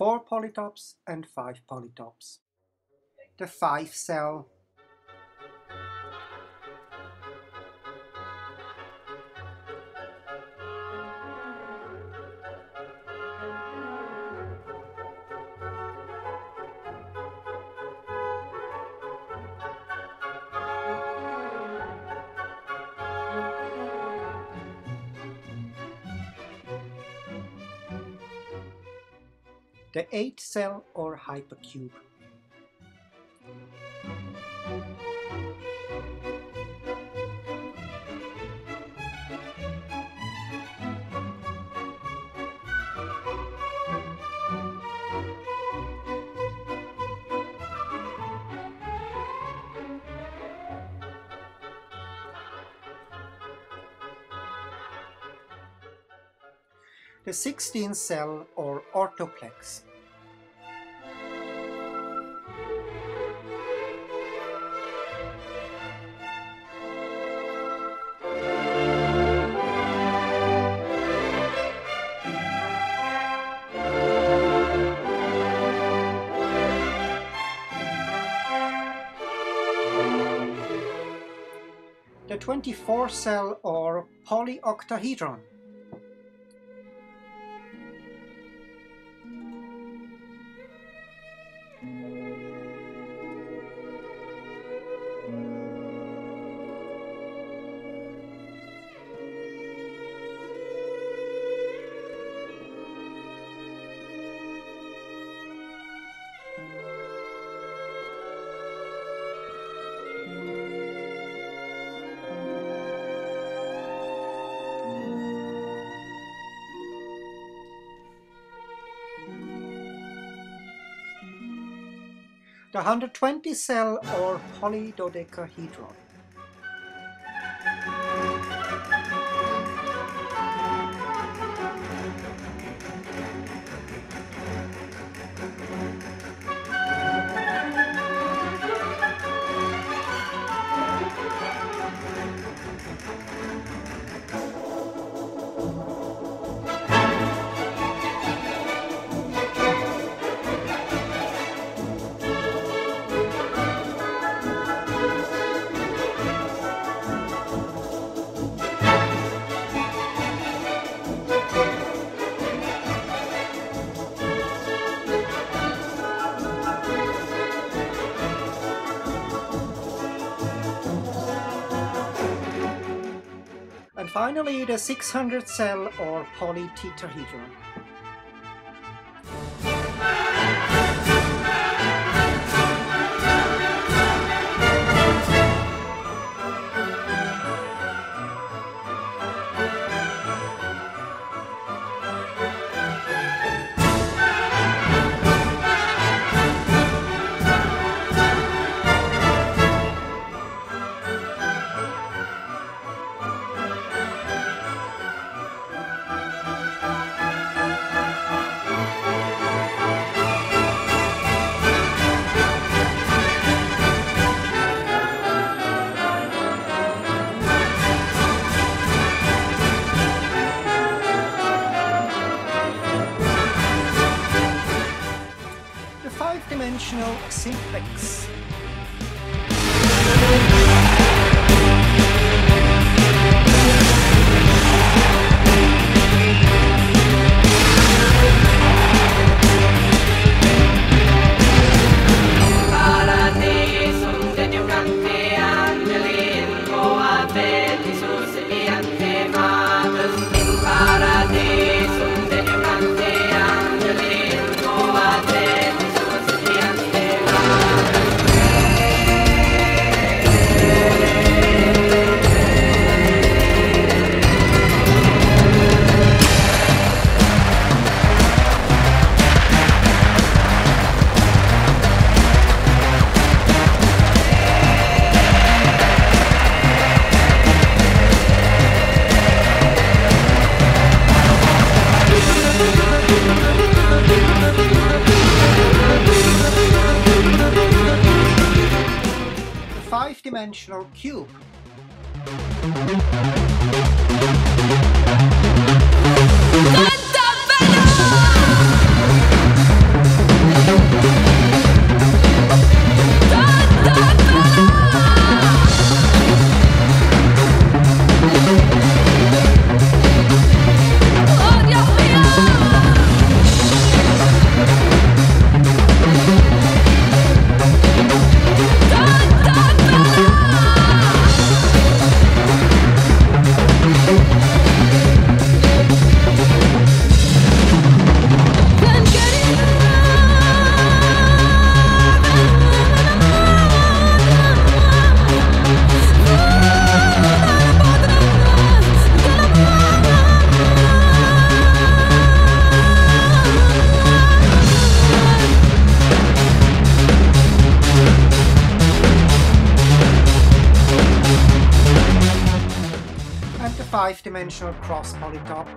4 polytopes and 5 polytopes. The 5 cell the 8 cell or hypercube. The 16 cell or orthoplex. the 24 cell or polyoctahedron. The 120 cell or polydodecahedron. Finally the 600 cell or polytetrahedron. Simplex. Five-dimensional cube. Five-dimensional cross polytop.